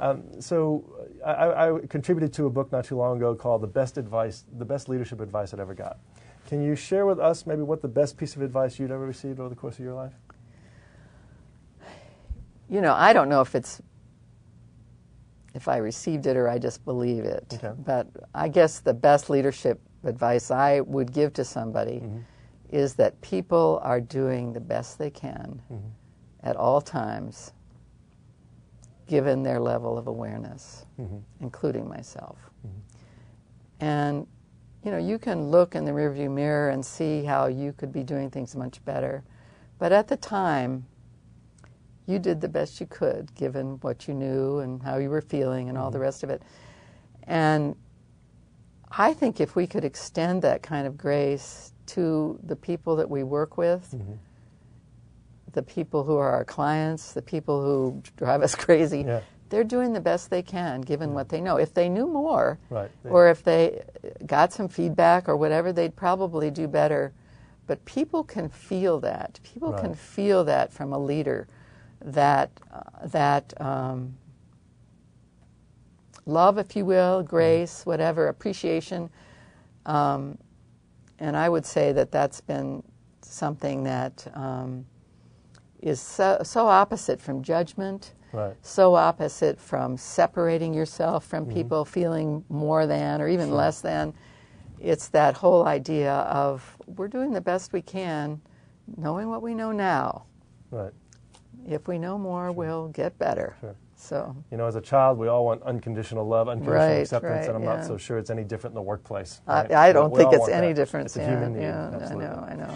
Um, so I, I, contributed to a book not too long ago called "The Best Advice, the Best Leadership Advice I'd Ever Got." Can you share with us maybe what the best piece of advice you'd ever received over the course of your life? You know, I don't know if it's if I received it or I just believe it. Okay. But I guess the best leadership advice I would give to somebody mm-hmm. is that people are doing the best they can mm-hmm. at all times, given their level of awareness, mm-hmm. including myself. Mm-hmm. And you know, you can look in the rearview mirror and see how you could be doing things much better. But at the time, you did the best you could given what you knew and how you were feeling and all the mm-hmm. rest of it. And I think if we could extend that kind of grace to the people that we work with, mm-hmm. The people who are our clients, the people who drive us crazy, yeah. they're doing the best they can given mm-hmm. what they know. If they knew more, right. or if they got some feedback or whatever, they'd probably do better. But people can feel that. People right. can feel that from a leader that uh, that um, love, if you will, grace, whatever, appreciation. Um, and I would say that that's been something that um, is so, so, opposite from judgment, right. so opposite from separating yourself from mm-hmm. people, feeling more than or even sure. less than. It's that whole idea of we're doing the best we can, knowing what we know now. Right if we know more, sure. we'll get better. Sure. So you know, as a child, we all want unconditional love, unconditional right, acceptance, right, and I'm yeah. not so sure it's any different in the workplace. Right? I, I, don't we think it's any that. different. It's a yeah, human need. Absolutely. I know. I know.